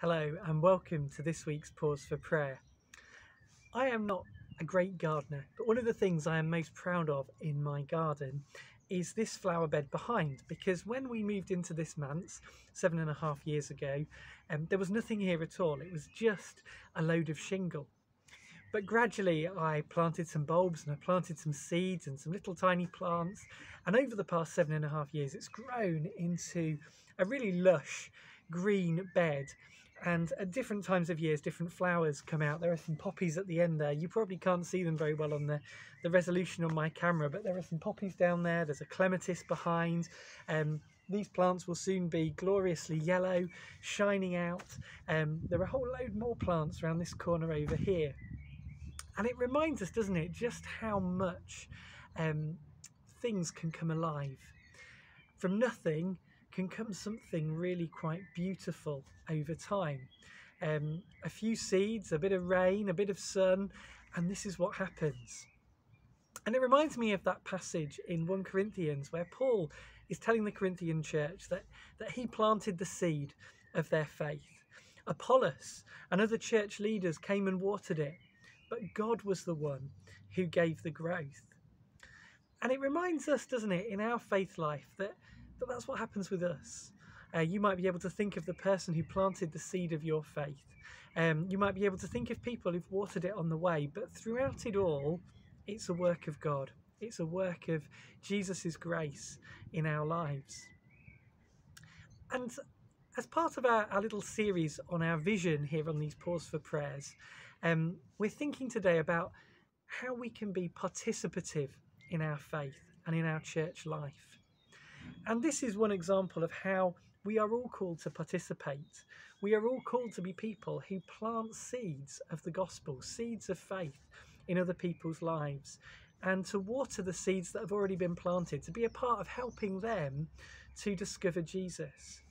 Hello, and welcome to this week's Pause for Prayer. I am not a great gardener, but one of the things I am most proud of in my garden is this flower bed behind because when we moved into this manse seven and a half years ago, um, there was nothing here at all. It was just a load of shingle. But gradually, I planted some bulbs and I planted some seeds and some little tiny plants. And over the past seven and a half years, it's grown into a really lush green bed and at different times of years different flowers come out. There are some poppies at the end there. You probably can't see them very well on the the resolution on my camera but there are some poppies down there. There's a clematis behind. Um these plants will soon be gloriously yellow shining out. Um there are a whole load more plants around this corner over here. And it reminds us doesn't it just how much um things can come alive. From nothing can come something really quite beautiful over time. Um, a few seeds, a bit of rain, a bit of sun, and this is what happens. And it reminds me of that passage in 1 Corinthians where Paul is telling the Corinthian church that, that he planted the seed of their faith. Apollos and other church leaders came and watered it, but God was the one who gave the growth. And it reminds us, doesn't it, in our faith life that but that's what happens with us. Uh, you might be able to think of the person who planted the seed of your faith. Um, you might be able to think of people who've watered it on the way, but throughout it all, it's a work of God. It's a work of Jesus' grace in our lives. And as part of our, our little series on our vision here on these Pause for Prayers, um, we're thinking today about how we can be participative in our faith and in our church life. And this is one example of how we are all called to participate. We are all called to be people who plant seeds of the gospel, seeds of faith in other people's lives, and to water the seeds that have already been planted, to be a part of helping them to discover Jesus.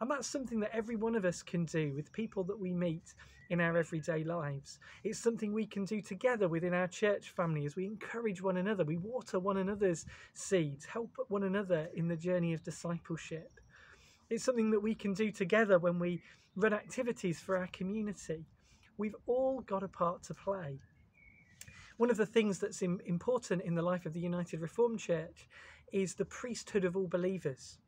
And that's something that every one of us can do with people that we meet in our everyday lives. It's something we can do together within our church family as we encourage one another, we water one another's seeds, help one another in the journey of discipleship. It's something that we can do together when we run activities for our community. We've all got a part to play. One of the things that's important in the life of the United Reformed Church is the priesthood of all believers.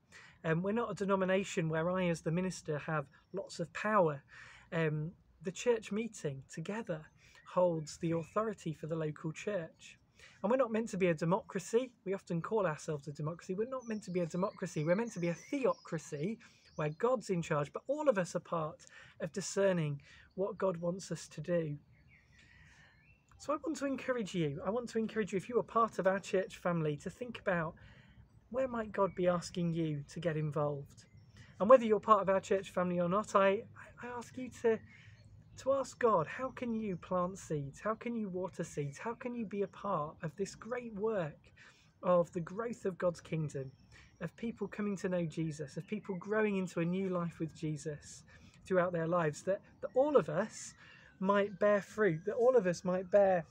Um, we're not a denomination where I, as the minister, have lots of power. Um, the church meeting together holds the authority for the local church. And we're not meant to be a democracy. We often call ourselves a democracy. We're not meant to be a democracy. We're meant to be a theocracy where God's in charge, but all of us are part of discerning what God wants us to do. So I want to encourage you. I want to encourage you, if you are part of our church family, to think about where might God be asking you to get involved? And whether you're part of our church family or not, I, I ask you to, to ask God, how can you plant seeds? How can you water seeds? How can you be a part of this great work of the growth of God's kingdom, of people coming to know Jesus, of people growing into a new life with Jesus throughout their lives, that, that all of us might bear fruit, that all of us might bear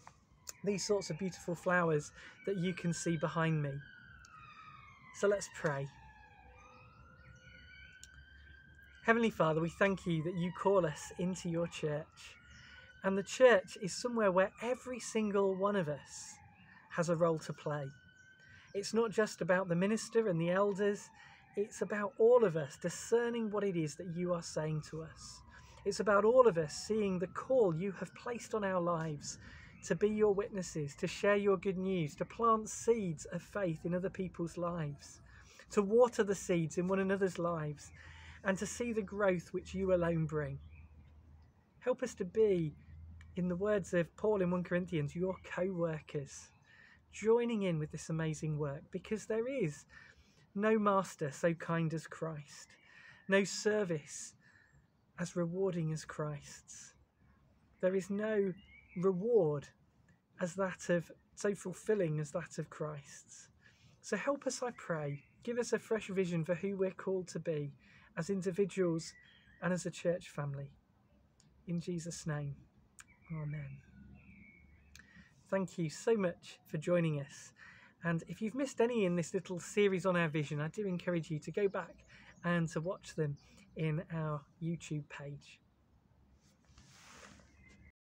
these sorts of beautiful flowers that you can see behind me. So let's pray. Heavenly Father, we thank you that you call us into your church. And the church is somewhere where every single one of us has a role to play. It's not just about the minister and the elders, it's about all of us discerning what it is that you are saying to us. It's about all of us seeing the call you have placed on our lives to be your witnesses, to share your good news, to plant seeds of faith in other people's lives, to water the seeds in one another's lives, and to see the growth which you alone bring. Help us to be, in the words of Paul in 1 Corinthians, your co workers, joining in with this amazing work, because there is no master so kind as Christ, no service as rewarding as Christ's. There is no reward as that of so fulfilling as that of Christ's. So help us, I pray. Give us a fresh vision for who we're called to be as individuals and as a church family. In Jesus' name, Amen. Thank you so much for joining us. And if you've missed any in this little series on our vision, I do encourage you to go back and to watch them in our YouTube page.